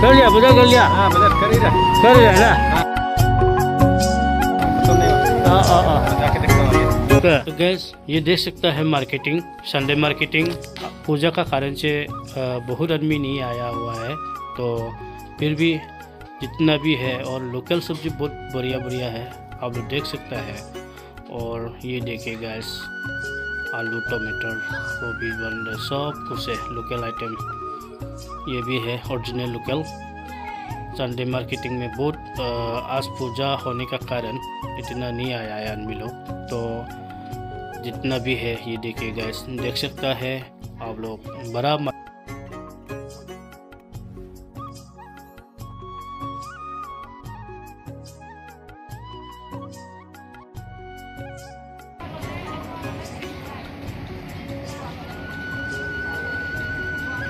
कर लिया बाज़ार कर लिया। हाँ कर ही रहा। कर तो होता हाँ हाँ। हाँ तो गैस ये देख सकता है मार्केटिंग संडे मार्केटिंग पूजा का कारण से बहुत आदमी नहीं आया हुआ है। तो फिर भी जितना भी है और लोकल सब्ज़ी बहुत बढ़िया बढ़िया है। आप लोग देख सकता है। और ये देखिए गैस आलू टमाटर गोभी बंद सब कुछ है लोकल आइटम ये भी है ओरिजिनल लोकल संडे मार्केटिंग में बहुत आज पूजा होने का कारण इतना नहीं आया है आदमी लोग तो जितना भी है, ये देखिए गैस देख सकता है आप लोग, बड़ा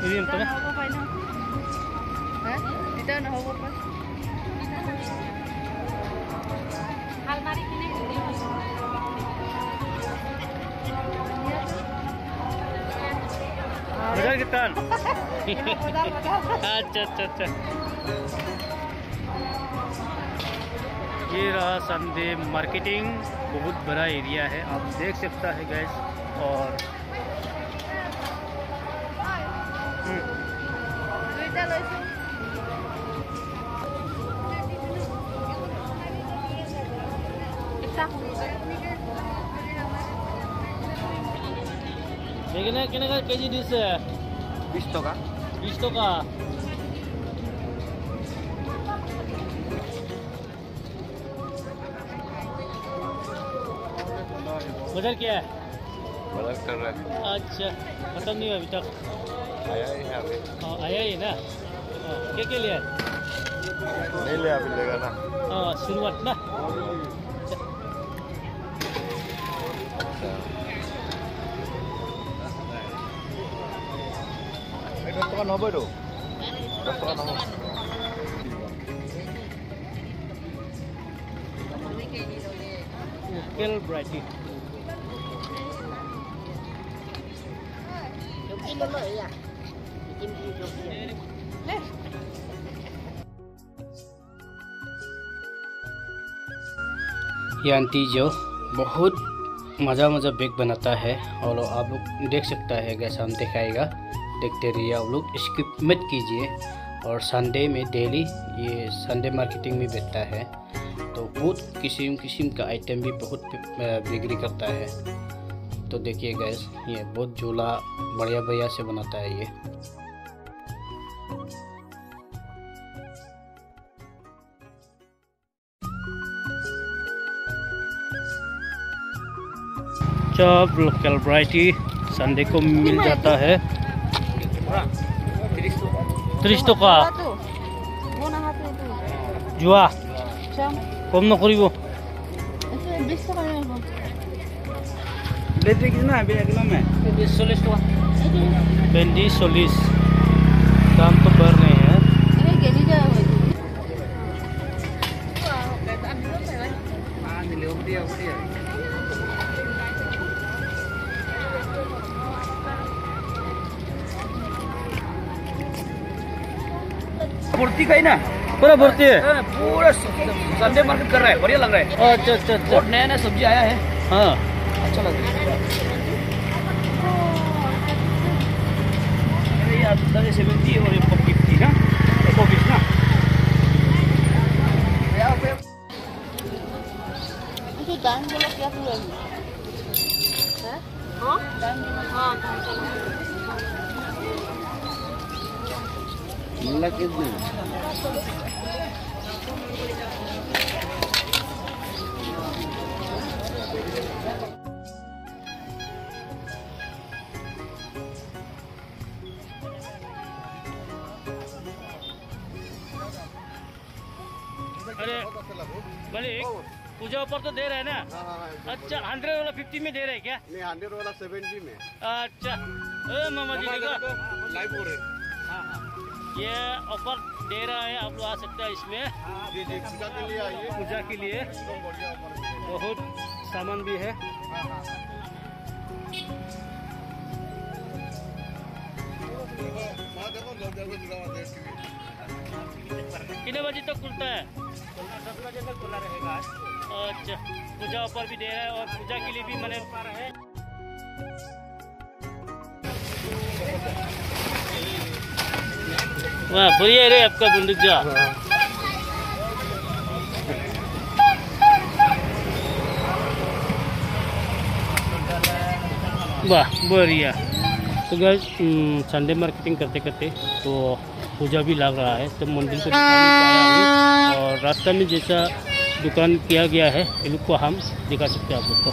Ini yang mana? हो अच्छा अच्छा अच्छा ये रहा संदे मार्केटिंग बहुत बड़ा एरिया है। आप देख सकता है गैस और केजी डिश है? बीस टका बीस तो का? बाज़ार क्या है? बाज़ार कर रहा है। अच्छा खत्म नहीं हुआ अभी तक। आया ही है अभी। हाँ, आया ही ना? हाँ, क्या क्या लिया नहीं ले अभी लेगा ना। हाँ, शुरुआत ना। দশ টকা নহবইতো দশ টকা নহব लोकल वैरायटी ये आंटी जो बहुत मज़ा मज़ा बैग बनाता है और आप लोग देख सकता है कैसा हम दिखाएगा देखते रहिए आप लोग स्किप मत कीजिए। और संडे में डेली ये संडे मार्केटिंग में बेचता है। तो बहुत किस्म किस्म का आइटम भी बहुत बिक्री करता है। तो देखिए गैस ये बहुत झूला बढ़िया बढ़िया से बनाता है ये। सब लोकल वैरायटी संडे को मिल जाता है 30 টাকা জুয়া কম নকৰিব ভেন্দি চল্লিছ पूर्ति का ही ना? पूरा भरती है? पूरा संडे मार्केट कर रहा है बढ़िया लग रहा है। अच्छा अच्छा अच्छा। नया नया सब्ज़ी आया है। हाँ। अच्छा लग रहा है। आधा और कितना अरे भले पूजा ऊपर तो दे रहे हैं ना? अच्छा हंड्रेड वाला फिफ्टी में दे रहे हैं क्या? नहीं हंड्रेड वाला सेवेंटी में। अच्छा मामा जी लाइव हो रहे। हाँ हाँ। ये ऑफ़र दे रहा है, आप लोग आ सकते हैं इसमें। पूजा के लिए। आइए पूजा के लिए बहुत सामान भी है। कितने बजे तक खुलता है? दस बजे तक खुला रहेगा अच्छा पूजा ऑफ़र भी दे रहा है और पूजा के लिए भी मैंने वाह, बढ़िया रे आपका बंदूक जा वाह, बढ़िया। तो गैस संडे मार्केटिंग करते करते तो पूजा भी लग रहा है तो मंदिर को और रास्ता में जैसा दुकान किया गया है इन लोग को हम दिखा सकते हैं आप लोग को।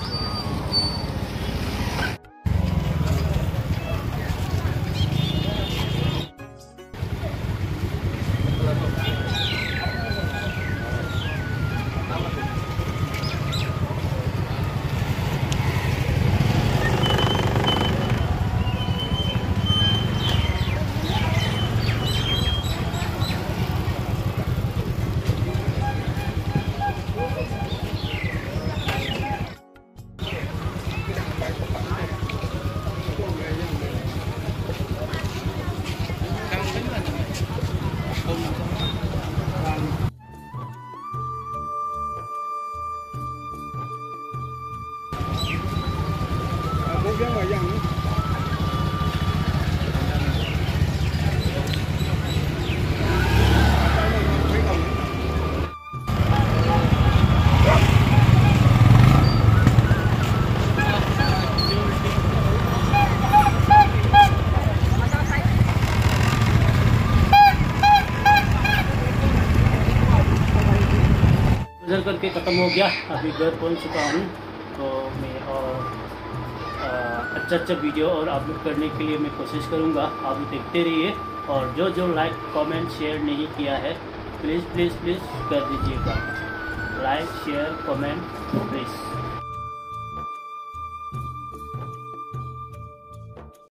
गुजर करके ख़त्म हो गया। अभी घर पहुँच चुका हूँ। तो मैं और अच्छा अच्छा वीडियो और अपलोड करने के लिए मैं कोशिश करूँगा। आप देखते रहिए। और जो जो लाइक कमेंट शेयर नहीं किया है प्लीज़ प्लीज़ प्लीज़ कर दीजिएगा। Like share comment please